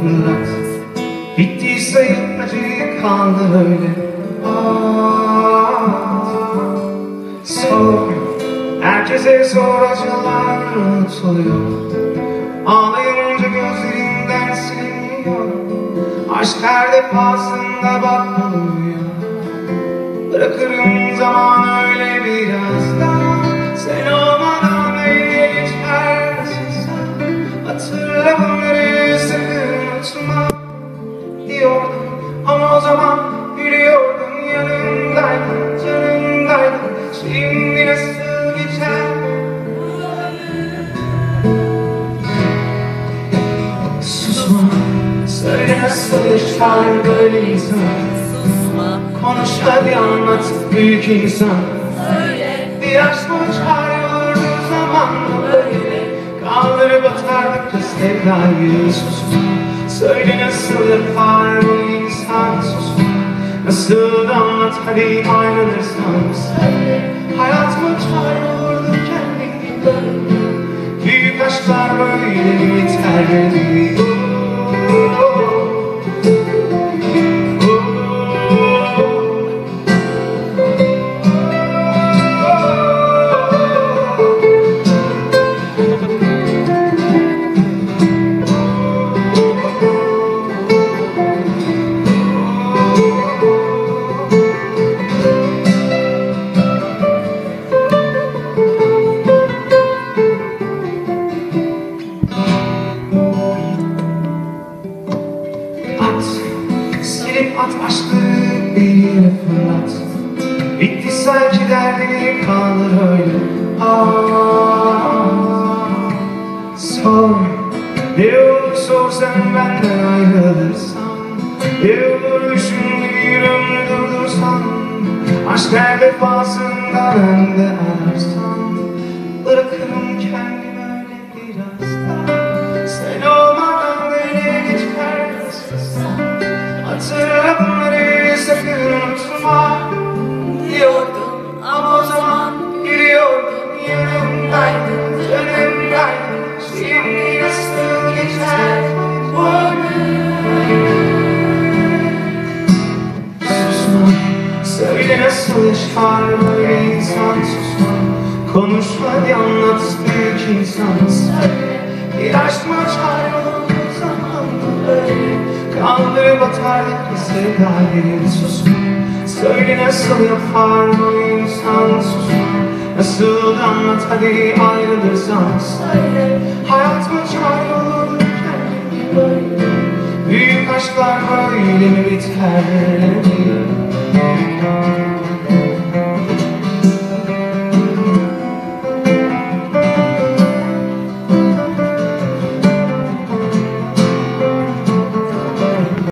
fırlat. Bittiyse acıyı kaldı öyle At. Sor Herkese sor acılar unutuluyor. Ağlayınca gözlerinden siliniyor. Aşk her defasında bakmalıyor Bırakırım zaman öyle biraz Söyle yaşar böyle insan. Konuş hadi anlat büyük insan. Bir aşk mı çağırıyordu zaman böyle? Kaldırıp atardık da sevdayı susma. Söyle nasıl yapar bu insan susma. Nasıl anlat hadi ayrılırsan. Söyle Hayat mı çağırıyordu kendini böyle? Büyük aşklar böyle At, silip at aşkları yere fırlat. Bitti sanki derdini kaldır öyle. Ah, Sor, ne olur sorsan benden ayrılırsan Ne olur şimdi bir ömrü durdursan Aşk her defasında ben de nasıl yaşar böyle insan susma Konuş hadi anlat büyük insan söyle Bir aşk mı çağırıyordu zaman böyle? Kaldırıp atardık bir sevdayı susma Söyle nasıl yapar bu insan susma Nasıl anlat hadi ayrılırsan söyle Hayat mı çağırıyordu kendini böyle? Büyük aşklar böyle mi biter